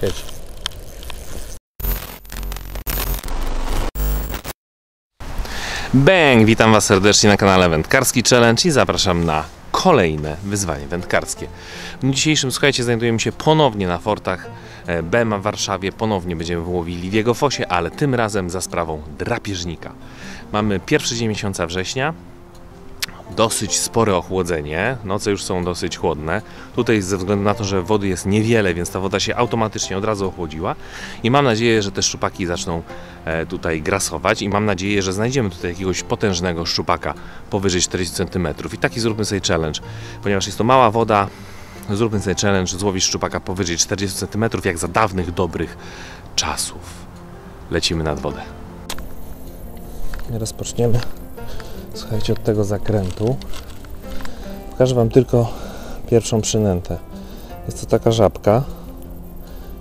Siedź. Bang! Witam Was serdecznie na kanale Wędkarski Challenge i zapraszam na kolejne wyzwanie wędkarskie. W dniu dzisiejszym, słuchajcie, znajdujemy się ponownie na fortach e, Bema w Warszawie. Ponownie będziemy łowili w jego fosie, ale tym razem za sprawą drapieżnika. Mamy pierwszy dzień miesiąca września, dosyć spore ochłodzenie. Noce już są dosyć chłodne. Tutaj ze względu na to, że wody jest niewiele, więc ta woda się automatycznie od razu ochłodziła. I mam nadzieję, że te szczupaki zaczną e, tutaj grasować i mam nadzieję, że znajdziemy tutaj jakiegoś potężnego szczupaka powyżej 40 cm. I taki zróbmy sobie challenge, ponieważ jest to mała woda. Zróbmy sobie challenge, złowić szczupaka powyżej 40 cm, jak za dawnych, dobrych czasów. Lecimy nad wodę. Rozpoczniemy Słuchajcie, od tego zakrętu. Pokażę Wam tylko pierwszą przynętę. Jest to taka żabka.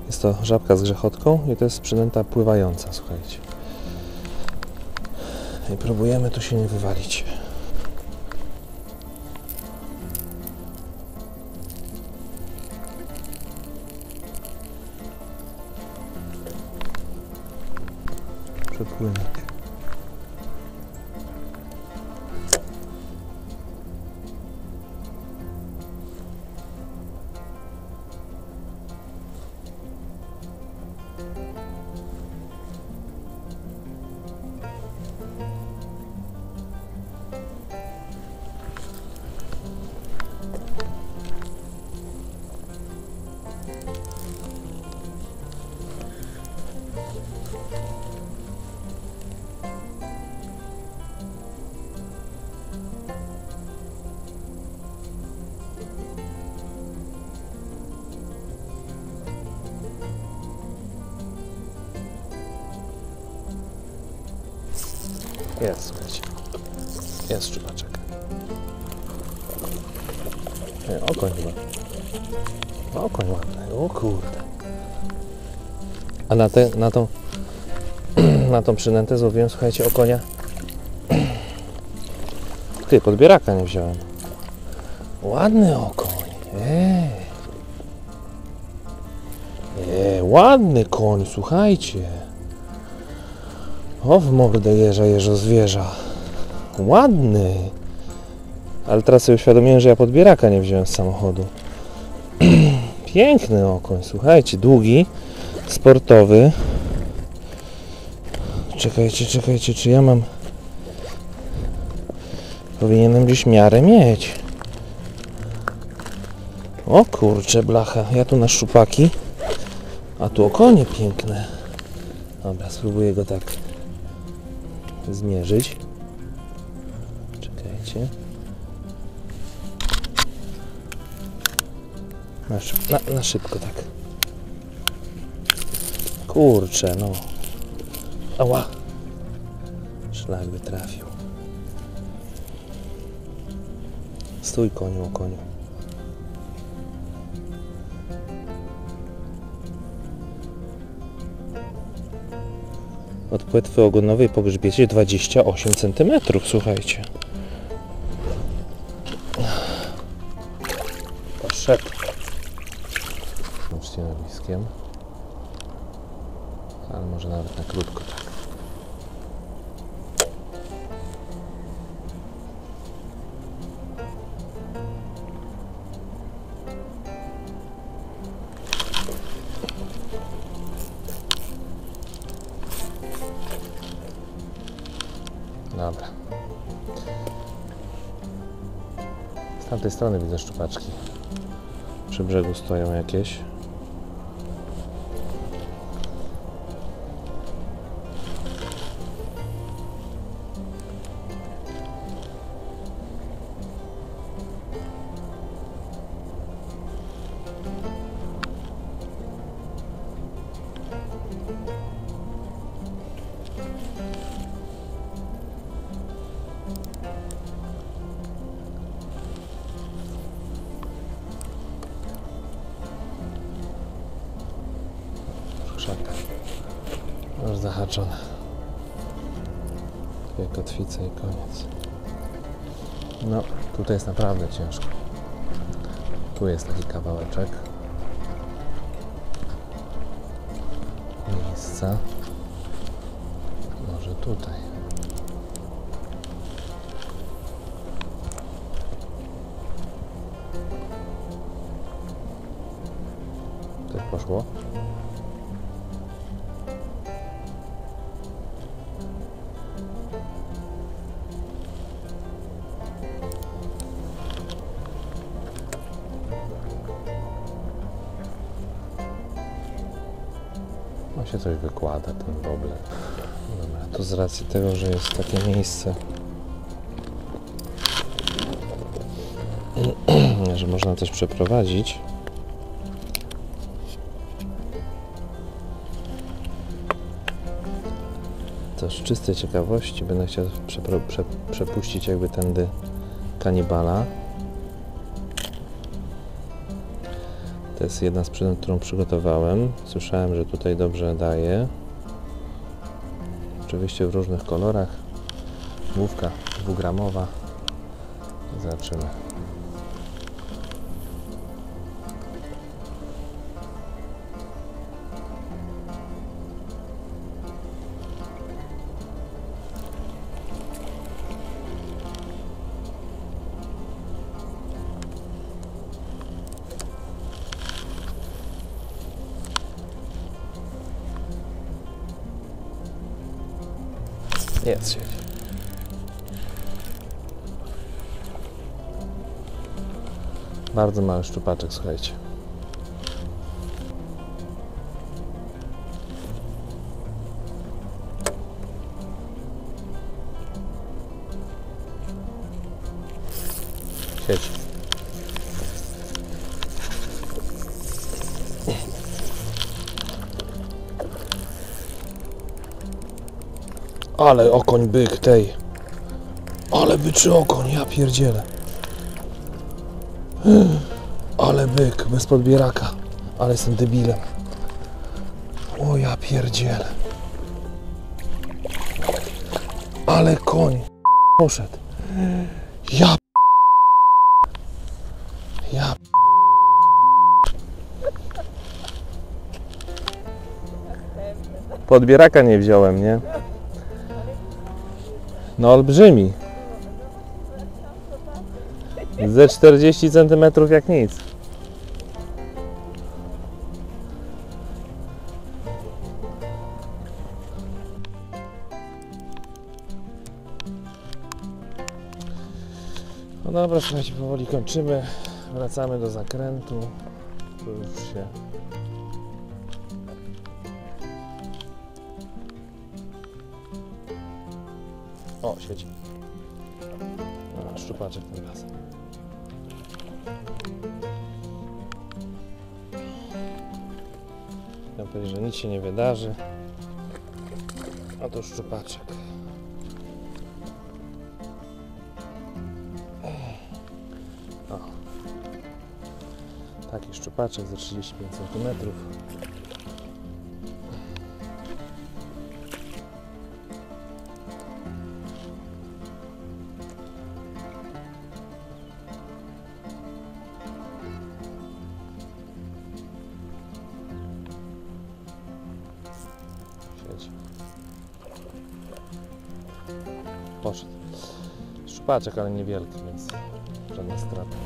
Jest to żabka z grzechotką i to jest przynęta pływająca, słuchajcie. I próbujemy tu się nie wywalić. Przepłynek. Jest szczupaczek. Nie, okoń chyba. Okoń ładny, o kurde. A na, te, na tą na tą przynętę złowiłem, słuchajcie, okonia. Ty, podbieraka nie wziąłem. Ładny okoń. Ej, ładny koń, słuchajcie. O, w mordę jeża, jeżo zwierza. Ładny. Ale teraz sobie uświadomiłem, że ja podbieraka nie wziąłem z samochodu. Piękny okoń, słuchajcie, długi, sportowy. Czekajcie, czekajcie, czy ja mam... Powinienem gdzieś miarę mieć. O kurcze blacha, ja tu na szczupaki, a tu okonie piękne. Dobra, spróbuję go tak zmierzyć. Na, szyb na, na szybko tak. Kurczę, no. Ała. Szlak by trafił. Stój koniu, o koniu. Od płetwy ogonowej po grzbiecie 28 cm, słuchajcie. Poszedł. Ścianowiskiem. Ale może nawet na krótko tak. Dobra. Z tamtej strony widzę szczupaczki. Przy brzegu stoją jakieś. Zahaczone. Dwie kotwice i koniec. No, tutaj jest naprawdę ciężko. Tu jest taki kawałeczek. miejsca. Może tutaj. Tak poszło. Się coś wykłada ten bobler. Dobra, to z racji tego, że jest takie miejsce, że można też przeprowadzić. To z czystej ciekawości będę chciał przepuścić jakby tędy kanibala. To jest jedna z przyrząd, którą przygotowałem. Słyszałem, że tutaj dobrze daje. Oczywiście w różnych kolorach. Główka dwugramowa. Zobaczymy. Jest sieć. Bardzo mały szczupaczek, słuchajcie. Sieć. Ale okoń byk tej. Ale byczy okoń, ja pierdzielę. Ale byk, bez podbieraka. Ale jestem debilem. O ja pierdzielę. Ale koń. Poszedł. Ja Ja Podbieraka nie wziąłem, nie? No olbrzymi. Ze 40 cm jak nic. No dobra, słuchajcie, powoli kończymy. Wracamy do zakrętu. Tu już się O, siedzi. Szczupaczek tym razem. Chciałem powiedzieć, że nic się nie wydarzy. A to szczupaczek. O. Taki szczupaczek za 35 cm. Szczupaczek, ale niewielki, więc żadna strata.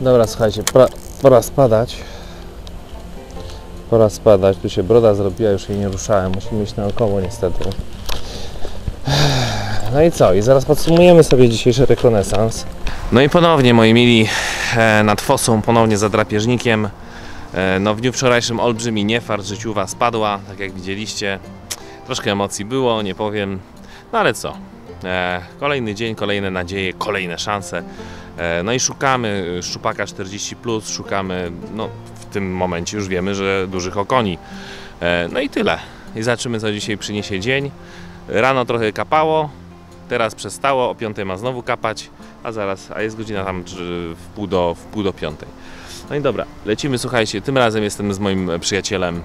Dobra, słuchajcie, pora, pora spadać. Pora spadać. Tu się broda zrobiła, już jej nie ruszałem. Musimy iść naokoło niestety. No i co? I zaraz podsumujemy sobie dzisiejszy rekonesans. No i ponownie, moi mili, e, nad fosą, ponownie za drapieżnikiem. E, No w dniu wczorajszym olbrzymi niefart, życiuwa spadła, tak jak widzieliście. Troszkę emocji było, nie powiem. No ale co? E, Kolejny dzień, kolejne nadzieje, kolejne szanse. E, No i szukamy szczupaka 40+, szukamy, no w tym momencie już wiemy, że dużych okoni. E, No i tyle. I zobaczymy co dzisiaj przyniesie dzień. Rano trochę kapało, teraz przestało, o 5 ma znowu kapać, a zaraz, a jest godzina tam w pół do, w pół do piątej. No i dobra, lecimy, słuchajcie, tym razem jestem z moim przyjacielem,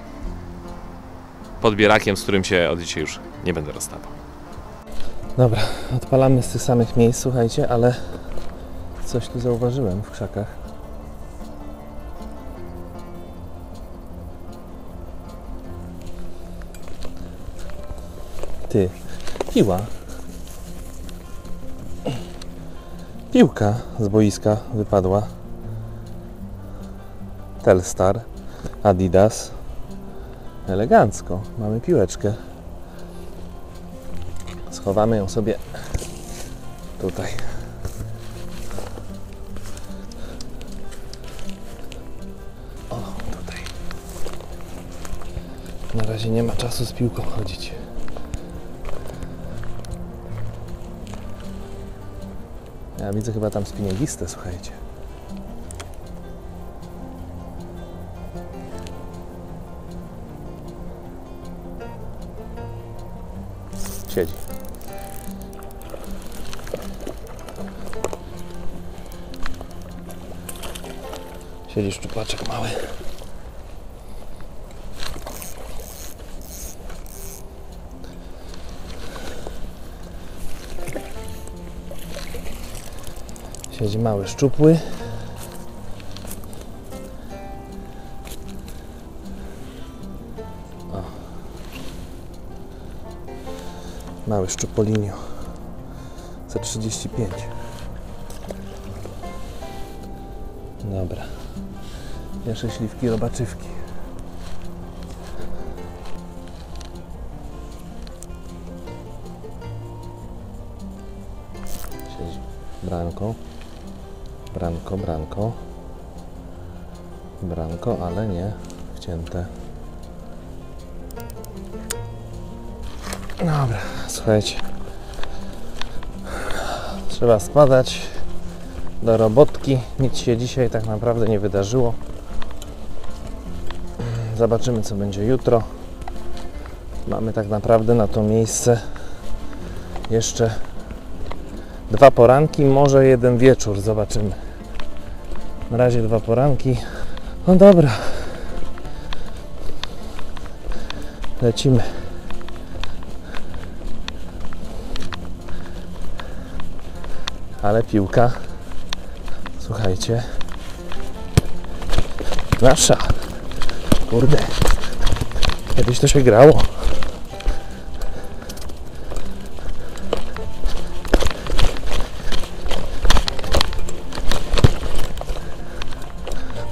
podbierakiem, z którym się od dzisiaj już nie będę rozstawał. Dobra, odpalamy z tych samych miejsc, słuchajcie, ale coś tu zauważyłem w krzakach. Ty, piła. Piłka z boiska wypadła. Telstar, Adidas, Elegancko. Mamy piłeczkę. Schowamy ją sobie tutaj. O, tutaj. Na razie nie ma czasu z piłką chodzić. Ja widzę chyba tam spinęgistę, słuchajcie. Siedzi. Siedzi szczupaczek mały. Siedzi mały szczupły. Mały szczupolinio. Za 35. Dobra. Jeszcze śliwki robaczywki. Branką. Branko, branko. Branko, ale nie wcięte. Dobra, słuchajcie. Trzeba spadać do robotki. Nic się dzisiaj tak naprawdę nie wydarzyło. Zobaczymy, co będzie jutro. Mamy tak naprawdę na to miejsce jeszcze dwa poranki, może jeden wieczór. Zobaczymy. Na razie dwa poranki. No dobra. Lecimy. Ale piłka, słuchajcie, nasza. Kurde. Kiedyś to się grało.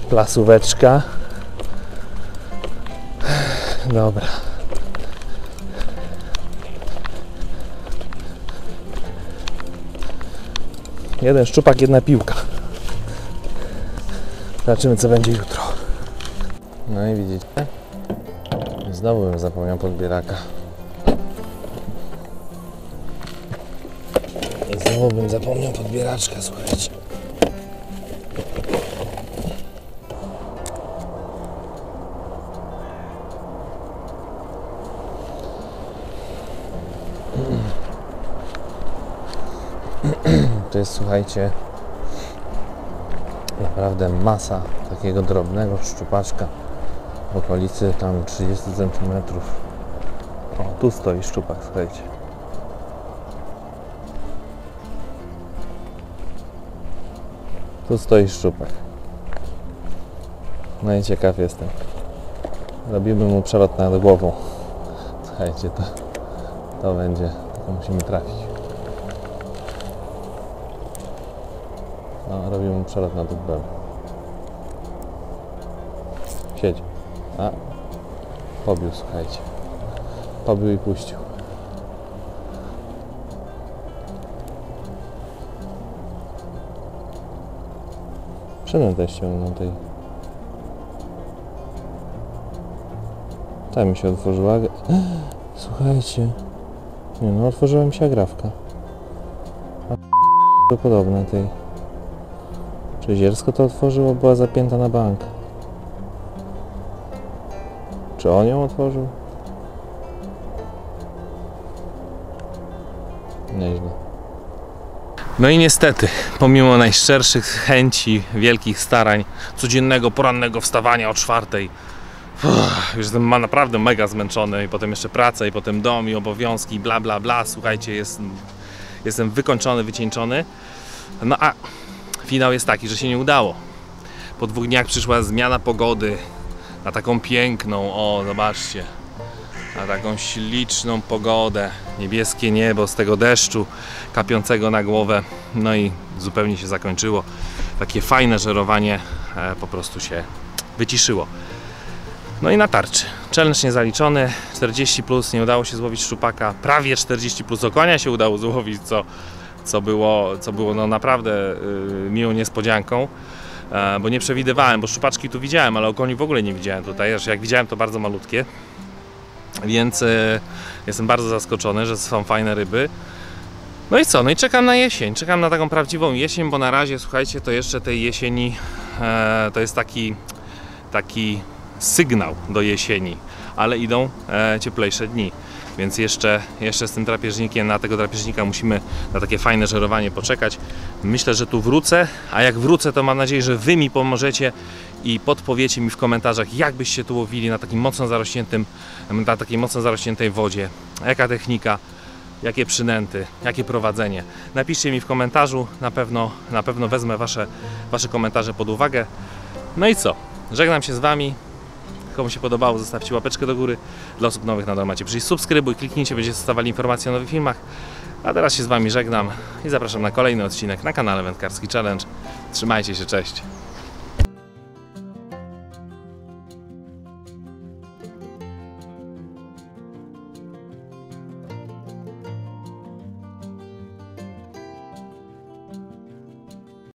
Plasóweczka. Dobra. Jeden szczupak, jedna piłka. Zobaczymy, co będzie jutro. No i widzicie. Znowu bym zapomniał podbieraka. Znowu bym zapomniał podbieraczka, słuchajcie. Jest, słuchajcie, naprawdę masa takiego drobnego szczupaczka w okolicy tam 30 cm. O, tu stoi szczupak, słuchajcie. Tu stoi szczupak. No i ciekaw jestem. Robimy mu przelot nad głową. Słuchajcie, to, to będzie, tylko musimy trafić. No, robimy przelot nad łbem. Siedzi. A, pobił, słuchajcie. Pobił i puścił. Przynętę ściągnął tej. Ta mi się otworzyła. Słuchajcie. Nie no, otworzyła mi się agrawka. A podobne tej. Czy Ziersko to otworzyło? Była zapięta na bank. Czy on ją otworzył? Nieźle. No i niestety, pomimo najszczerszych chęci, wielkich starań, codziennego porannego wstawania o czwartej, już jestem ma naprawdę mega zmęczony i potem jeszcze praca i potem dom i obowiązki bla bla bla, słuchajcie, jest, jestem wykończony, wycieńczony. No a finał jest taki, że się nie udało. Po dwóch dniach przyszła zmiana pogody na taką piękną, o zobaczcie, na taką śliczną pogodę, niebieskie niebo z tego deszczu kapiącego na głowę. No i zupełnie się zakończyło. Takie fajne żerowanie e, po prostu się wyciszyło. No i na tarczy. Challenge niezaliczony, 40 plus, nie udało się złowić szczupaka, prawie 40 plus okonia się udało złowić, co, co było, co było no naprawdę y, miłą niespodzianką, e, bo nie przewidywałem, bo szczupaczki tu widziałem, ale okoni w ogóle nie widziałem tutaj, aż jak widziałem to bardzo malutkie, więc e, jestem bardzo zaskoczony, że są fajne ryby. No i co? No i czekam na jesień. Czekam na taką prawdziwą jesień, bo na razie, słuchajcie, to jeszcze tej jesieni e, to jest taki, taki sygnał do jesieni, ale idą cieplejsze dni. Więc jeszcze, jeszcze z tym drapieżnikiem, na tego drapieżnika musimy na takie fajne żerowanie poczekać. Myślę, że tu wrócę, a jak wrócę, to mam nadzieję, że Wy mi pomożecie i podpowiecie mi w komentarzach, jak byście tu łowili na takim mocno zarośniętym, na takiej mocno zarośniętej wodzie. Jaka technika, jakie przynęty, jakie prowadzenie. Napiszcie mi w komentarzu, na pewno, na pewno wezmę wasze, wasze komentarze pod uwagę. No i co? Żegnam się z Wami. Komu się podobało, zostawcie łapeczkę do góry. Dla osób nowych nadal macie przyjść subskrybuj, kliknijcie, będziecie dostawali informacje o nowych filmach. A teraz się z Wami żegnam i zapraszam na kolejny odcinek na kanale Wędkarski Challenge. Trzymajcie się, cześć!